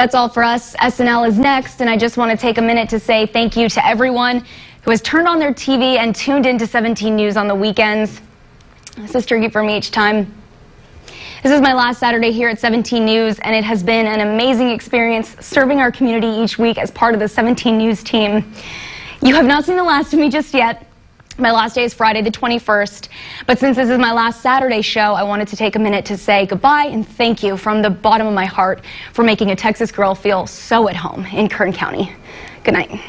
That's all for us. SNL is next, and I just want to take a minute to say thank you to everyone who has turned on their TV and tuned into 17 News on the weekends. This is tricky for me each time. This is my last Saturday here at 17 News, and it has been an amazing experience serving our community each week as part of the 17 News team. You have not seen the last of me just yet. My last day is Friday the 21st, but since this is my last Saturday show, I wanted to take a minute to say goodbye and thank you from the bottom of my heart for making a Texas girl feel so at home in Kern County. Good night.